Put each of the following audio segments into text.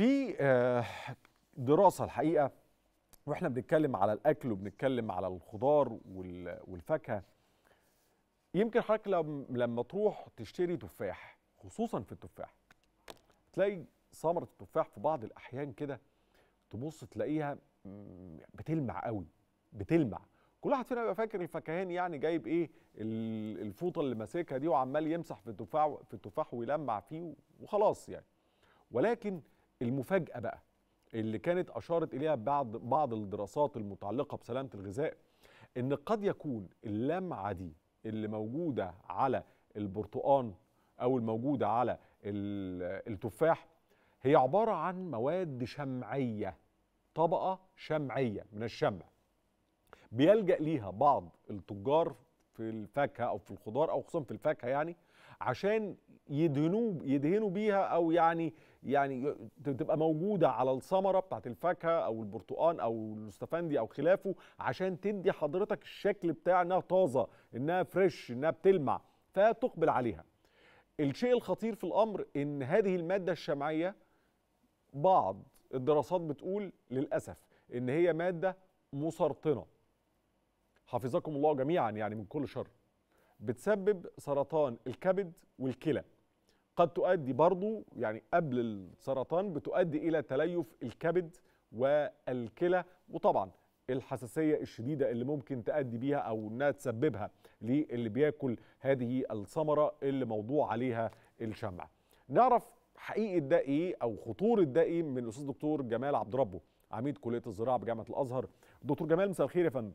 في آه، دراسة الحقيقة وإحنا بنتكلم على الأكل وبنتكلم على الخضار وال- والفاكهة يمكن حضرتك لم- لما تروح تشتري تفاح خصوصا في التفاح تلاقي ثمرة التفاح في بعض الأحيان كده تبص تلاقيها بتلمع قوي بتلمع. كل واحد فينا بيبقى فاكر الفكهاني يعني جايب إيه ال- الفوطة اللي ماسكها دي وعمال يمسح في التفاح في التفاح ويلمع فيه وخلاص يعني. ولكن المفاجأة بقى اللي كانت أشارت إليها بعض بعض الدراسات المتعلقة بسلامة الغذاء إن قد يكون اللمعة دي اللي موجودة على البرتقان أو الموجودة على ال- التفاح هي عبارة عن مواد شمعية طبقة شمعية من الشمع بيلجأ ليها بعض التجار في الفاكهة أو في الخضار أو خصوصا في الفاكهة يعني عشان يدهنوا يدهنوا بيها أو يعني يعني تبقى موجودة على الثمرة بتاعت الفاكهة أو البرتقان أو الأستفندي أو خلافه عشان تدي حضرتك الشكل بتاع إنها طازة إنها فريش إنها بتلمع فتقبل عليها. الشيء الخطير في الأمر إن هذه المادة الشمعية بعض الدراسات بتقول للأسف إن هي مادة مسرطنة. حفظكم الله جميعا يعني من كل شر. بتسبب سرطان الكبد والكلى. قد تؤدي برضو يعني قبل السرطان بتؤدي إلى تليف الكبد والكلى وطبعا الحساسية الشديدة اللي ممكن تؤدي بيها أو إنها تسببها للي بياكل هذه الثمرة اللي موضوع عليها الشمع. نعرف حقيقه ده إيه أو خطوره ده إيه من الاستاذ دكتور جمال عبد ربه عميد كلية الزراعة بجامعة الأزهر. دكتور جمال مساء الخير يا فندم.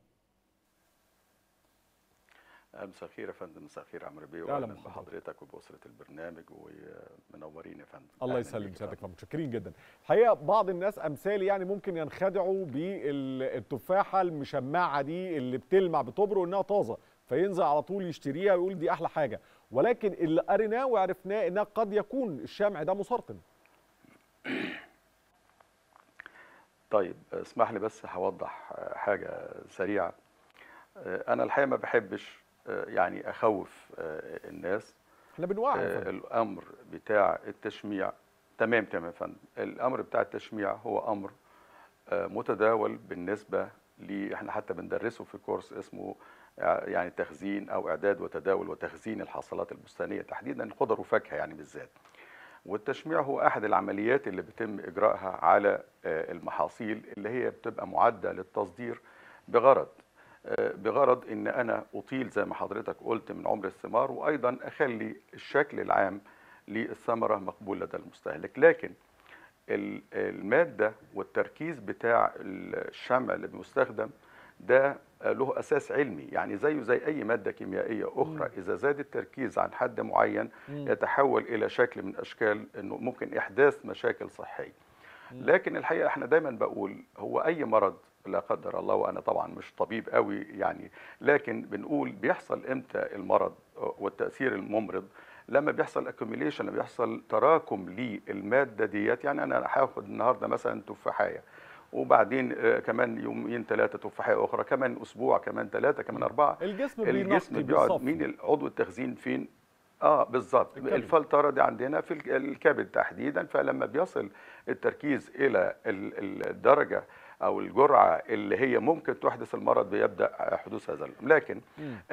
مساء الخير يا فندم مساء الخير يا عمرو بيه واهلا بحضرتك. وبأسرة البرنامج ومنورين يا فندم. الله يسلم سيادتك. متشكرين جدا. الحقيقة بعض الناس امثالي يعني ممكن ينخدعوا بالتفاحة المشمعة دي اللي بتلمع بتبرق انها طازة فينزل على طول يشتريها ويقول دي أحلى حاجة. ولكن اللي قريناه وعرفناه إنها قد يكون الشمع ده مسرطن. طيب اسمح لي بس هوضح حاجة سريعة. أنا الحقيقة ما بحبش يعني أخوف آه، الناس. إحنا بنوعي آه،. الأمر بتاع التشميع تمام تمام يا فندم. الأمر بتاع التشميع هو أمر آه، متداول بالنسبة لي إحنا حتى بندرسه في كورس اسمه يعني تخزين أو إعداد وتداول وتخزين الحاصلات البستانية تحديدا الخضر وفاكهة يعني بالذات. والتشميع هو أحد العمليات اللي بيتم إجراءها على المحاصيل اللي هي بتبقى معدة للتصدير بغرض بغرض إن أنا أطيل زي ما حضرتك قلت من عمر الثمار وأيضا أخلي الشكل العام للثمرة مقبول لدى المستهلك. لكن ال- المادة والتركيز بتاع الشمع اللي بيستخدم ده له أساس علمي. يعني زيه زي أي مادة كيميائية أخرى إذا زاد التركيز عن حد معين مم. يتحول إلى شكل من أشكال إنه ممكن إحداث مشاكل صحية. لكن الحقيقة إحنا دايما بقول هو أي مرض لا قدر الله وأنا طبعا مش طبيب قوي يعني لكن بنقول بيحصل إمتى المرض والتأثير الممرض؟ لما بيحصل اكوميليشن لما بيحصل تراكم للمادة ديت يعني أنا هاخد النهارده مثلا تفاحية وبعدين آه، كمان يومين ثلاثة تفاحية أخرى كمان أسبوع كمان ثلاثة كمان أربعة. الجسم الجسم بيقعد. مين عضو التخزين فين؟ آه بالظبط. الفلترة دي عندنا في الك- الكبد تحديدا فلما بيصل التركيز إلى ال- ال- الدرجة أو الجرعة اللي هي ممكن تحدث المرض بيبدأ حدوث هذا الأمر. لكن.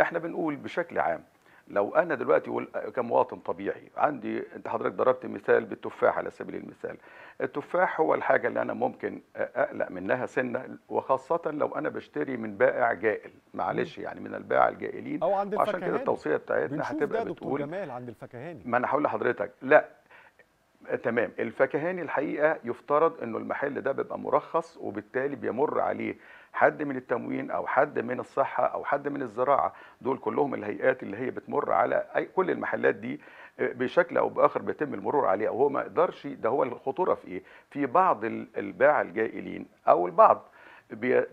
إحنا بنقول بشكل عام لو أنا دلوقتي كمواطن طبيعي عندي أنت حضرتك ضربت مثال بالتفاح على سبيل المثال. التفاح هو الحاجة اللي أنا ممكن أقلق منها سنة وخاصة لو أنا بشتري من بائع جائل. معلش يعني من البائع الجائلين. أو عند وعشان كده التوصية بتاعتنا هتبقى بتقول جمال عند الفكهاني. ما أنا هقول لحضرتك لأ تمام. الفكهاني الحقيقة يفترض إنه المحل ده بيبقى مرخص وبالتالي بيمر عليه حد من التموين أو حد من الصحة أو حد من الزراعة. دول كلهم الهيئات اللي هي بتمر على أي كل المحلات دي آه، بشكل أو بآخر بيتم المرور عليها. وهو ما يقدرش ده هو الخطورة في إيه؟ في بعض ال- الباعة الجائلين أو البعض.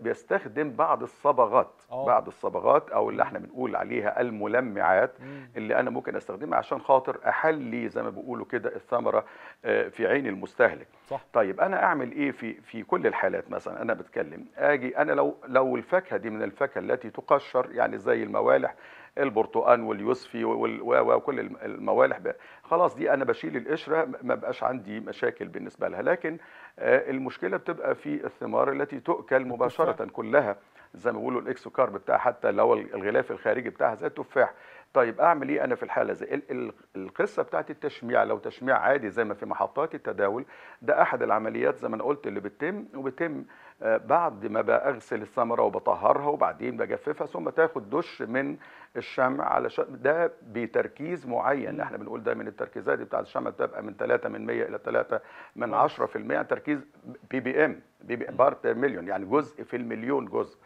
بيستخدم بعض الصبغات آه. بعض الصبغات أو اللي إحنا بنقول عليها الملمعات مم. اللي أنا ممكن أستخدمها عشان خاطر أحلي زي ما بيقولوا كده الثمرة آه، في عين المستهلك صح طيب أنا أعمل إيه في في كل الحالات مثلا أنا بتكلم آجي أنا لو لو الفاكهة دي من الفاكهة التي تقشر يعني زي الموالح البرتقال واليوسفي وكل الم- الموالح خلاص دي أنا بشيل القشرة ما بقاش عندي مشاكل بالنسبة لها. لكن آه، المشكلة بتبقى في الثمار التي تؤكل مباشرة كلها زي ما بيقولوا الإكسوكارب بتاع حتى اللي هو الغلاف الخارجي بتاعها زي التفاح. طيب أعمل إيه أنا في الحالة زي؟ ال- ال- القصة بتاعت التشميع لو تشميع عادي زي ما في محطات التداول ده أحد العمليات زي ما أنا قلت اللي بتتم وبتم آه، بعد ما بغسل الثمرة وبطهرها وبعدين بجففها ثم تاخد دش من الشمع علشان ده بتركيز معين إحنا بنقول دايما التركيزات دي بتاعت الشمع بتبقى من 3 من 100 إلى 3 من 10% تركيز PPM. PP part million يعني جزء في المليون جزء.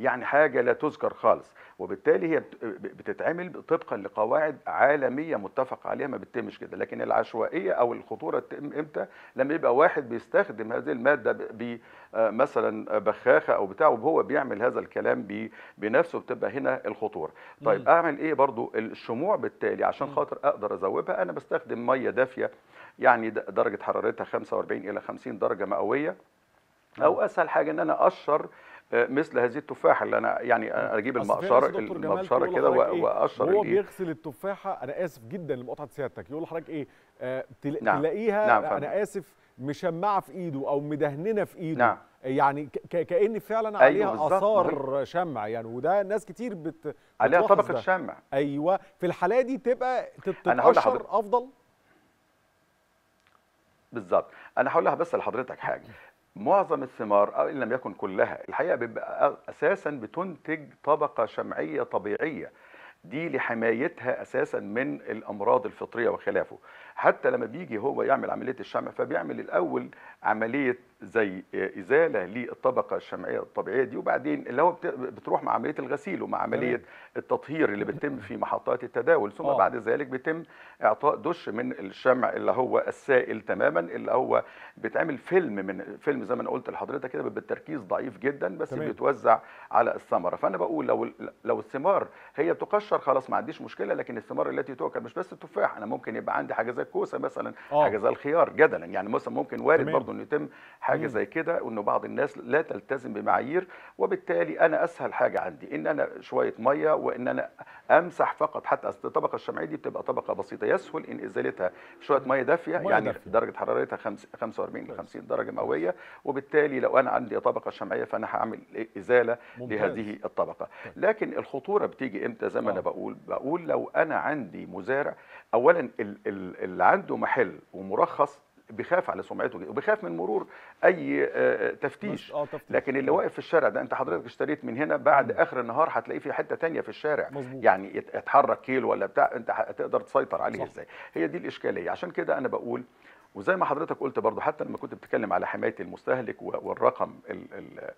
يعني حاجة لا تذكر خالص. وبالتالي هي بت- بتتعمل طبقا لقواعد عالمية متفق عليها ما بتتمش كده. لكن العشوائية أو الخطورة تتم إمتى؟ لما يبقى واحد بيستخدم هذه المادة ب- آه، مثلا بخاخة أو بتاع وهو بيعمل هذا الكلام بنفسه بتبقى هنا الخطورة. طيب أعمل إيه برضو؟ الشموع بالتالي عشان خاطر أقدر أزودها. أنا بستخدم مية دافية يعني درجة حرارتها 45 إلى 50 درجة مئوية. أو أسهل حاجة إن أنا اقشر آه، مثل هذه التفاحة اللي أنا يعني أجيب المقشره تقول كده إيه؟ واقشر الايه بيغسل التفاحة أنا آسف جدا لمقاطعة سيادتك يقول لحضرتك إيه آه تل... نعم. تلاقيها نعم. أنا آسف مشمعة في إيده أو مدهننة في إيده نعم. يعني ك... كأن فعلا أيوه عليها. آثار شمع يعني وده ناس كتير بت... عليها طبقة. شمع أيوه في الحالة دي تبقى تتقشر. أفضل بالظبط أنا هقول لها بس لحضرتك حاجة معظم الثمار أو إن لم يكن كلها الحقيقة بيبقى أساسا بتنتج طبقة شمعية طبيعية. دي لحمايتها أساسا من الأمراض الفطرية وخلافه. حتى لما بيجي هو يعمل عملية الشمع فبيعمل الأول عملية زي إزالة للطبقة الشمعية الطبيعية دي وبعدين اللي هو بت- بتروح مع عملية الغسيل ومع عملية. التطهير اللي بتتم في محطات التداول ثم آه. بعد ذلك بيتم إعطاء دش من الشمع اللي هو السائل تماما اللي هو بيتعمل فيلم من فيلم زي ما أنا قلت لحضرتك كده بالتركيز ضعيف جدا بس تمام. بيتوزع على الثمرة فأنا بقول لو لو الثمار هي بتقشر خلاص ما عنديش مشكلة لكن الثمار التي تؤكل مش بس التفاح أنا ممكن يبقى عندي حاجة زي الكوسة مثلا آه. حاجة زي الخيار جدلا يعني مثلا ممكن وارد. برضه إنه يتم حاجة. زي كده وإنه بعض الناس لا تلتزم بمعايير وبالتالي أنا أسهل حاجة عندي إن أنا شوية مية وإن أنا أمسح فقط حتى الطبقة الشمعية دي بتبقى طبقة بسيطة يسهل إن إزالتها شوية مية دافية مية يعني دافية. درجة حرارتها خمس- 45 ل 50 درجة مئوية وبالتالي لو أنا عندي طبقة شمعية فأنا هعمل إزالة ممتاز. لهذه الطبقة لكن الخطورة بتيجي إمتى زي ما آه. أنا بقول بقول لو أنا عندي مزارع اولا ال- ال- اللي عنده محل ومرخص بيخاف على سمعته جدا وبيخاف من مرور أي آه، تفتيش بس- آه، تفتيش. لكن اللي آه. واقف في الشارع ده أنت حضرتك اشتريت من هنا بعد آخر النهار هتلاقيه في حتة تانية في الشارع مظبوط. يعني يتحرك كيلو ولا بتاع أنت هتقدر تسيطر عليه. إزاي هي دي الإشكالية عشان كده أنا بقول وزي ما حضرتك قلت برضو حتى لما كنت بتتكلم على حماية المستهلك والرقم ال ال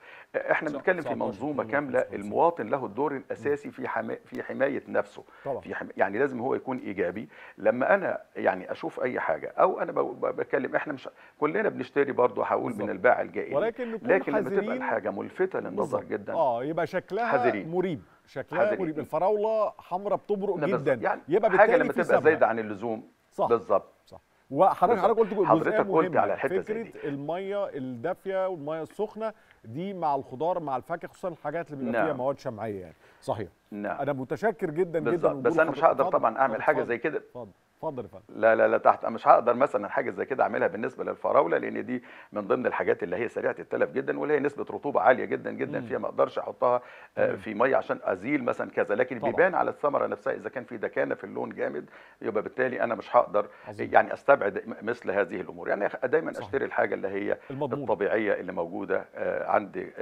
إحنا بنتكلم في 19 منظومة كاملة 55. المواطن له الدور الأساسي في حما في حماية نفسه طبعا. في حم... يعني لازم هو يكون إيجابي لما أنا يعني أشوف أي حاجة أو أنا بتكلم إحنا مش كلنا بنشتري برضو هقول من. الباع الجائلي ولكن نكون لكن لما تبقى الحاجة ملفتة للنظر. جدا آه يبقى شكلها حذرين. مريب شكلها حذرين. مريب الفراولة حمراء بتبرق جدا يعني يبقى حاجة بالتالي لما في تبقى. زايدة عن اللزوم صح بالظبط صح وحضرتك حضرتك قلت حضرتك قلت على الحتة زي فكرة المية الدافية والمية السخنة دي مع الخضار مع الفاكهة خصوصا الحاجات اللي بيبقى فيها نعم. مواد شمعية يعني. صحيح. نم أنا متشكر جدا جدا بالظبط. بس أنا مش. هقدر طبعا أعمل حاجة زي كده. اتفضل. اتفضل يا فندم لا لا لا تحت مش هقدر مثلا حاجة زي كده أعملها بالنسبة للفراولة لأن دي من ضمن الحاجات اللي هي سريعة التلف جدا واللي هي نسبة رطوبة عالية جدا جدا مم. فيها ما أقدرش أحطها آه،. في مية عشان أزيل مثلا كذا لكن طبعا. بيبان على الثمرة نفسها إذا كان في دكانة في اللون جامد يبقى بالتالي أنا مش هقدر عظيم. يعني أستبعد مثل هذه الأمور يعني دايما صحيح. أشتري الحاجة اللي هي المضمون الطبيعية اللي موجودة آه، عندي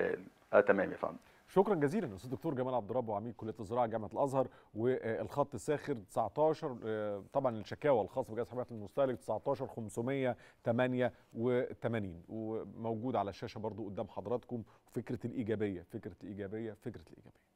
آه، تمام يا فندم. شكرا جزيلا الاستاذ الدكتور جمال عبد الرب وعميد كلية الزراعة جامعة الأزهر والخط الساخر 19 آه، طبعا الشكاوى الخاصة بجهاز حماية المستهلك 19 588 وموجود على الشاشة برضو قدام حضراتكم. فكرة الإيجابية فكرة الإيجابية فكرة الإيجابية.